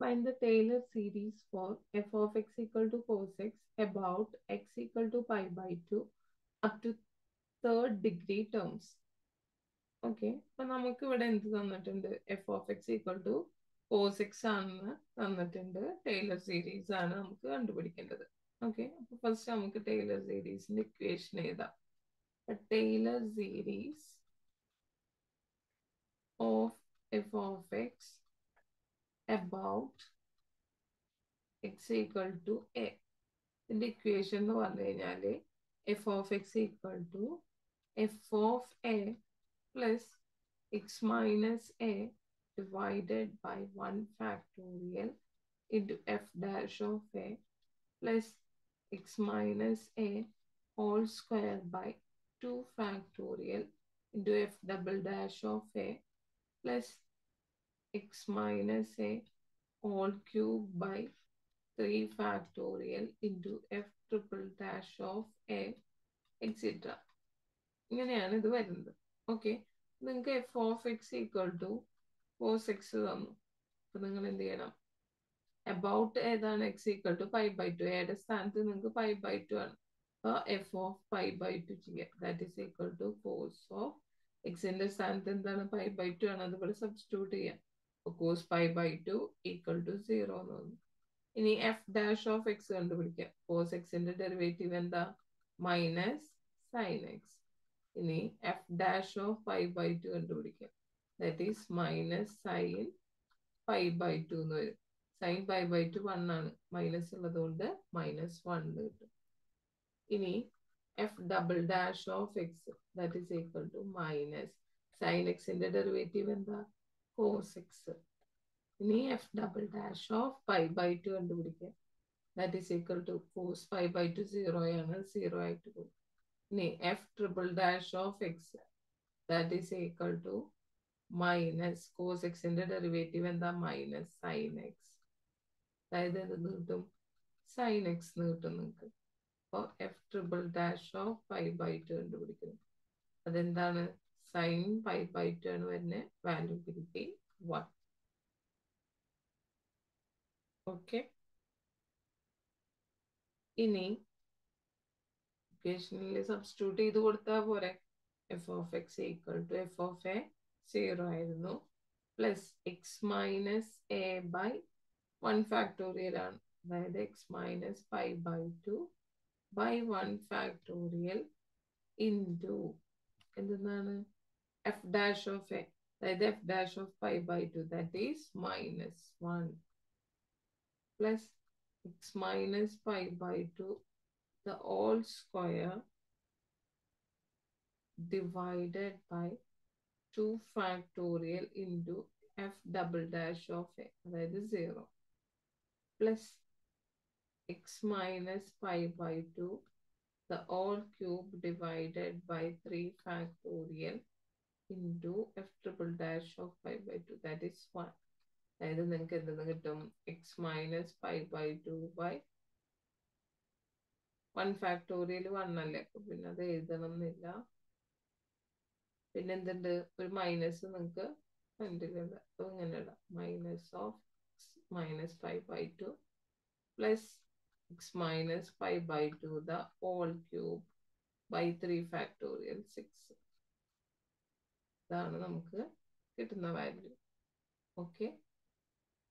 Find the Taylor series for f of x equal to cos x about x equal to pi by 2 up to third degree terms. Okay അപ്പൊ നമുക്ക് ഇവിടെ എന്ത് തന്നിട്ടുണ്ട്? F of x equal to cos x ആണെന്ന് തന്നിട്ടുണ്ട്. Taylor series ആണ് നമുക്ക് കണ്ടുപിടിക്കേണ്ടത്. ഓക്കെ അപ്പൊ ഫസ്റ്റ് നമുക്ക് ടൈലർ സീരീസിന്റെ ഇക്വേഷൻ എഴുതാം. Taylor series of f of x about x equal to a. ഇതിന്റെ ഇക്വേഷൻ എന്ന് പറഞ്ഞു കഴിഞ്ഞാൽ f of x equal to f of a plus x minus a divided by one factorial into f dash of a plus x minus a whole square by two factorial into f double dash of a plus x minus a all cube by 3 factorial into f triple dash of a etc. ഇങ്ങനെയാണ് ഇത് വരുന്നത്. Okay നിങ്ങൾക്ക് f of x equal to cos x തന്നു. അപ്പൊ നിങ്ങൾ എന്ത് ചെയ്യണം? About ഏതാണ് x equal to five by two എയുടെ സ്ഥാനത്ത് നിങ്ങൾക്ക് ഫൈവ് ബൈ ടു ആണ്. അപ്പൊ f of five by two ചെയ്യാം. That is equal to cos of എക്സിന്റെ സ്ഥാനത്ത് എന്താണ്? ഫൈവ് ബൈ ടു ആണ്. അതുപോലെ സബ്സ്റ്റിറ്റ്യൂട്ട് ചെയ്യാം. Cos five by two equal to zero എന്ന് വന്നു ഇനി എഫ് ഡാഷ് ഓഫ് എക്സ് കണ്ടുപിടിക്കാം. കോസ് എക്സിന്റെ ഡെറിവേറ്റീവ് എന്താ? മൈനസ് സൈൻ എക്സ് ഇനി f dash of five by two കണ്ടുപിടിക്കാം. That is minus sine five by two എന്ന് വരും. Sine five by two one ആണ്. മൈനസ് ഉള്ളത് കൊണ്ട് മൈനസ് വൺ കിട്ടും. ഇനി f double dash of x that is equal to minus sine എക്സിന്റെ derivative എന്താ? കോസ് എക്സ് ഇനി f double dash of five by two കണ്ടുപിടിക്കുക that is equal to cos five by two zero ആണ്. Zero ആയിട്ട് പോകും. ഇനി f triple dash of x that is equal to minus cos എക്സിന്റെ derivative എന്താ? Minus sine x അതായത് എന്ത് കിട്ടും സൈൻ എക്സ് കിട്ടും നിങ്ങൾക്ക് അപ്പോൾ f triple dash of five by two കണ്ടുപിടിക്കുന്നു. അതെന്താണ്? സൈൻ പൈ ബൈ ടു ആണ് വരുന്നത് വാല്യൂ കിട്ടി വൺ ഓക്കെ ഇനി ഇക്വേഷനിൽ സബ്സ്റ്റിറ്റ്യൂട്ട് ചെയ്ത് കൊടുത്താൽ പോരെ. F of x equal to f of a zero ആയിരുന്നു. Plus x minus a by one factorial ആണ്. അതായത് x minus pi by two by one factorial into എന്തെന്നാണ്? f dash of a that f dash of pi by 2 that is minus 1 plus x minus pi by 2 the all square divided by 2 factorial into f double dash of a that is 0 plus x minus pi by 2 the all cube divided by 3 factorial into f triple dash of pi by 2 that is 1 അതായത് നിങ്ങൾക്ക് എന്തെന്ന് കിട്ടും? X minus five by two by one factorial one അല്ലേ? അപ്പൊ പിന്നെ അത് എഴുതണം എന്നില്ല പിന്നെ എന്തുണ്ട്? ഒരു മൈനസ് നിങ്ങൾക്ക് ഫ്രണ്ടിലുണ്ട് അപ്പൊ ഇങ്ങനെ ഇടാം. Minus of minus five by two plus x minus pi by 2 the whole cube by 3 factorial 6 ഇതാണ് നമുക്ക് കിട്ടുന്ന വാല്യൂ ഓക്കെ